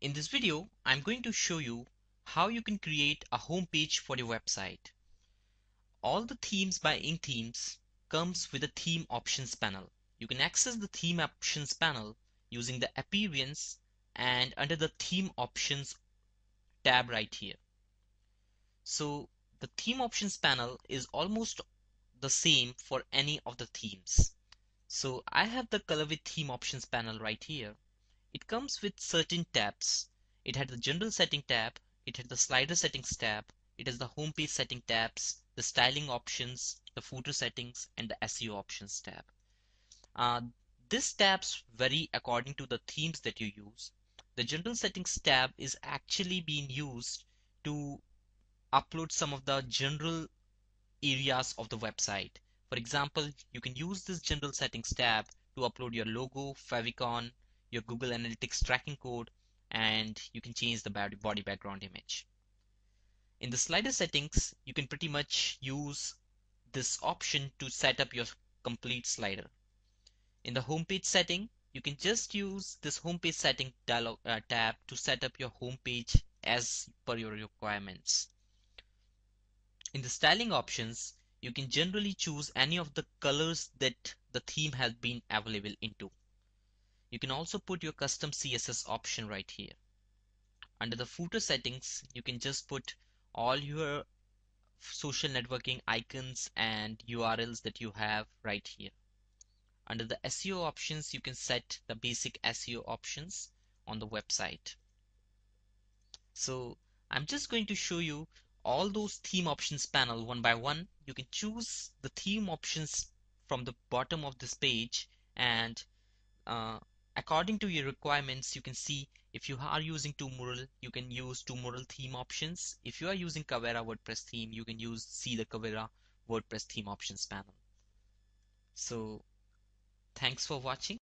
In this video, I'm going to show you how you can create a home page for your website. All the themes by Inkthemes comes with a theme options panel. You can access the theme options panel using the appearance and under the theme options tab right here. So the theme options panel is almost the same for any of the themes. So I have the Colorway theme options panel right here. It comes with certain tabs. It had the general setting tab, it had the slider settings tab, it has the home page setting tabs, the styling options, the footer settings, and the SEO options tab. Uh, these tabs vary according to the themes that you use. The general settings tab is actually being used to upload some of the general areas of the website. For example, you can use this general settings tab to upload your logo, favicon, your Google Analytics tracking code, and you can change the body background image. In the slider settings, you can pretty much use this option to set up your complete slider. In the homepage setting, you can just use this homepage setting dialog, uh, tab to set up your homepage as per your requirements. In the styling options, you can generally choose any of the colors that the theme has been available into. You can also put your custom CSS option right here. Under the footer settings, you can just put all your social networking icons and URLs that you have right here. Under the SEO options, you can set the basic SEO options on the website. So I'm just going to show you all those theme options panel one by one. You can choose the theme options from the bottom of this page and uh, according to your requirements you can see if you are using Mural, you can use Mural theme options. If you are using Cavera WordPress theme you can use see the Cavera WordPress theme options panel. So thanks for watching